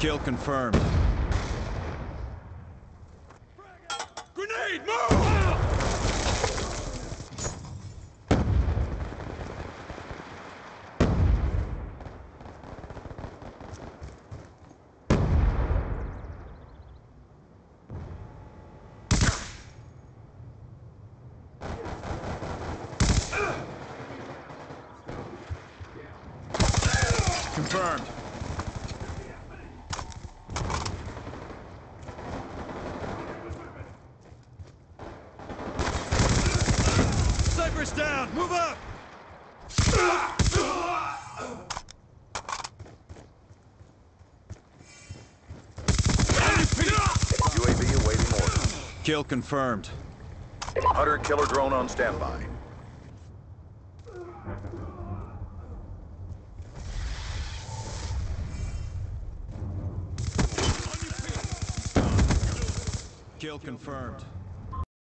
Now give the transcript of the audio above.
Kill confirmed. Grenade, move! Confirmed. Sniper's down! Move up! UAV awaiting orders. Kill confirmed. Hunter killer drone on standby. Kill confirmed.